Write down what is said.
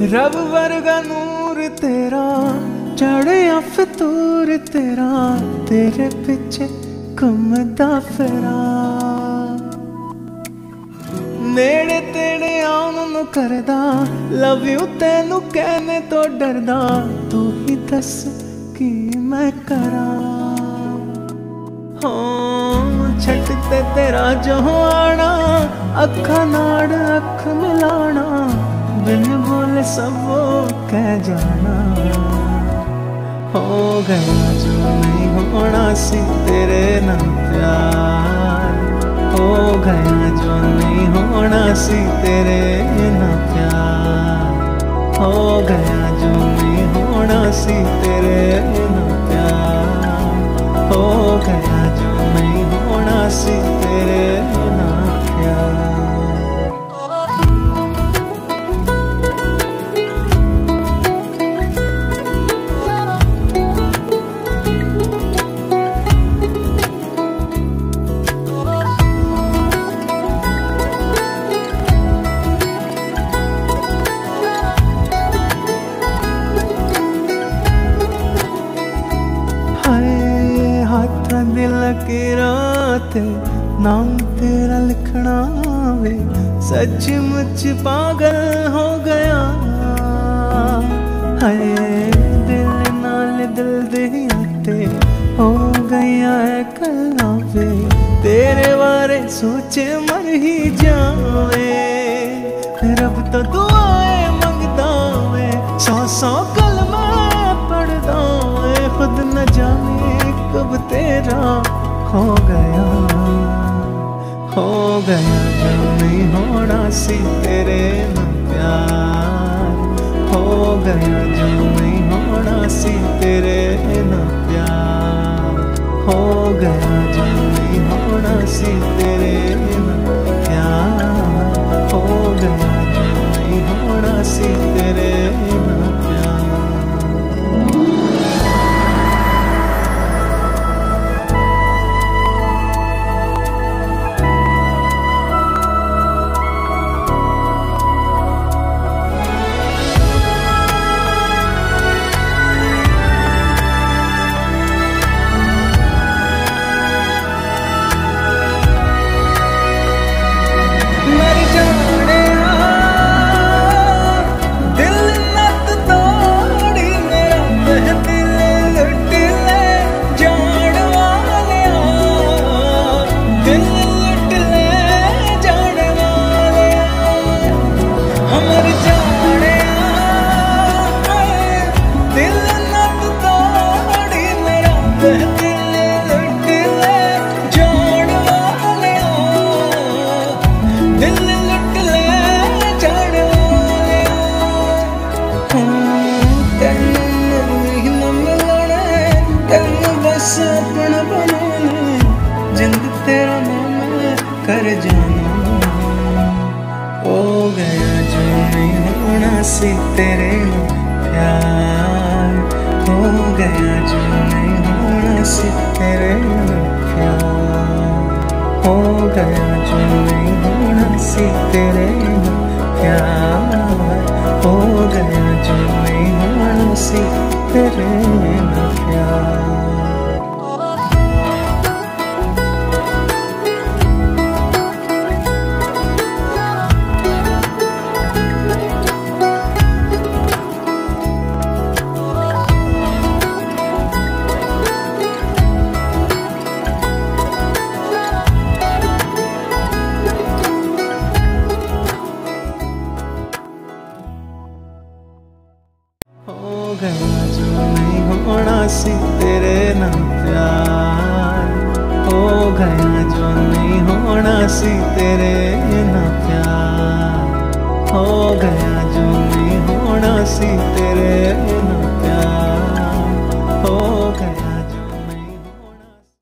Rub ਵਰਗਾ ਨੂਰ ਤੇਰਾ ਚੜਿਆ ਫਤੂਰ ਤੇਰਾ, ਤੇਰੇ ਪਿੱਛੇ ਘੁੰਮਦਾ ਫਿਰਾਂ। ਨੇੜੇ ਤੇੜੇ ਆਉਣ ਨੂੰ ਕਰਦਾ, ਲਵ ਯੂ ਤੈਨੂੰ ਕਹਿਣੇ ਤੋਂ ਡਰਦਾ, ਤੂੰ ਹੀ ਦੱਸ ਕੀ ਮੈਂ ਕਰਾਂ। ਹਾਂ, ਛੱਡ ਤੇ ਤੇਰਾ ਜਹਾਨਾ ਅੱਖਾਂ ਨਾਲ ਅੱਖ ਮਿਲਾਣਾ। बिन बोल सब वो कह जाना। हो गया जो नहीं होना सी तेरे ना प्यार। हो गया जो नहीं होना सी तेरे ना प्यार। हो गया जो नहीं होना सी ਹੱਥਾਂ ਦੇ ਲਕੀਰਾਂ ਤੇ ਨਾਮ ਤੇਰਾ ਲਿਖਣਾ ਵੇ ਸੱਚਮੁੱਚ ਪਾਗਲ ਹੋ ਗਿਆ ਹਾਏ ਦਿਲ ਨਾਲ ਦਿਲ ਦੇ ਆਤੇ ਹੋ ਗਿਆ ਹੈ ਕੱਲਾ ਵੇ ਤੇਰੇ ਬਾਰੇ ਸੋਚੇ ਮਰ ਹੀ ਜਾਵੇ ਰੱਬ ਤੋਂ ਦੁਆਏ ਮੰਗਦਾ ਵੇ ਸੌ ਸੌ हो गया हो गया जो नहीं होना सी तेरे न प्यार। हो गया जो नहीं होना सी तेरे न प्यार। हो गया जो नहीं होना सी तेरे कर जाना। हो गया जो नहीं होना से तेरे प्यार। हो गया जो नहीं होना से तेरे प्यार। हो गया जो नहीं प्यार। हो गया जो नहीं होना सी तेरे ना प्यार। हो गया जो नहीं होना सी